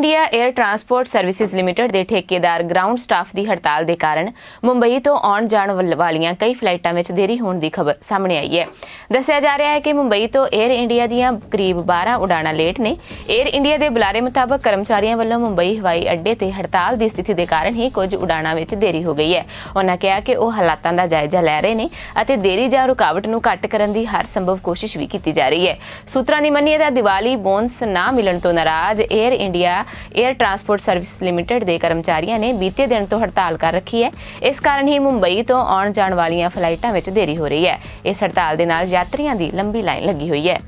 India air transport services limited ਦੇ ਠੇਕੇਦਾਰ ground staff ਦੀ ਹੜਤਾਲ ਦੇ ਕਾਰਨ ਮੁੰਬਈ ਤੋਂ ਆਉਣ ਜਾਣ ਵਾਲੀਆਂ ਕਈ ਫਲਾਈਟਾਂ ਵਿੱਚ ਦੇਰੀ ਹੋਣ ਦੀ ਖਬਰ ਸਾਹਮਣੇ ਆਈ ਹੈ। ਦੱਸਿਆ ਜਾ ਰਿਹਾ ਹੈ ਕਿ ਮੁੰਬਈ ਤੋਂ 에ਅਰ ਇੰਡੀਆ ਦੀਆਂ ਕਰੀਬ 12 ਉਡਾਣਾਂ ਲੇਟ ਨੇ। 에ਅਰ ਇੰਡੀਆ ਦੇ ਬੁਲਾਰੇ ਮੁਤਾਬਕ ਕਰਮਚਾਰੀਆਂ ਵੱਲੋਂ ਮੁੰਬਈ ਹਵਾਈ ਅੱਡੇ ਤੇ ਹੜਤਾਲ ਦੀ ਸਥਿਤੀ ਦੇ ਕਾਰਨ ਹੀ ਕੁਝ ਉਡਾਣਾਂ ਵਿੱਚ ਦੇਰੀ ਹੋ ਗਈ ਹੈ। ਉਹਨਾਂ ਕਿਹਾ ਕਿ ਉਹ ਹਾਲਾਤਾਂ ਦਾ ਜਾਇਜ਼ਾ ਲੈ ਰਹੇ ਨੇ ਅਤੇ ਦੇਰੀ ਜਾਂ ਰੁਕਾਵਟ ਨੂੰ ਘੱਟ ਕਰਨ ਦੀ ਹਰ ਸੰਭਵ ਕੋਸ਼ਿਸ਼ ਵੀ ਕੀਤੀ ਜਾ ਰਹੀ ਹੈ। ਸੂਤਰਾਂ ਦੀ ਮੰਨੀਏ ਤਾਂ ਦੀਵਾਲੀ ਬੋਨਸ ਨਾ ਮਿਲਣ ਤੋਂ ਨਾਰਾਜ਼ air India air transport service limited ਦੇ ਕਰਮਚਾਰੀਆਂ ਨੇ ਬੀਤੇ ਦਿਨ ਤੋਂ ਹੜਤਾਲ ਕਰ ਰੱਖੀ ਹੈ। ਇਸ ਕਾਰਨ ਹੀ ਮੁੰਬਈ ਤੋਂ ਆਉਣ ਜਾਣ ਵਾਲੀਆਂ ਫਲਾਈਟਾਂ ਵਿੱਚ ਦੇਰੀ ਹੋ ਰਹੀ ਹੈ। ਇਸ ਹੜਤਾਲ ਦੇ ਨਾਲ ਯਾਤਰੀਆਂ ਦੀ ਲੰਬੀ ਲਾਈਨ ਲੱਗੀ ਹੋਈ ਹੈ।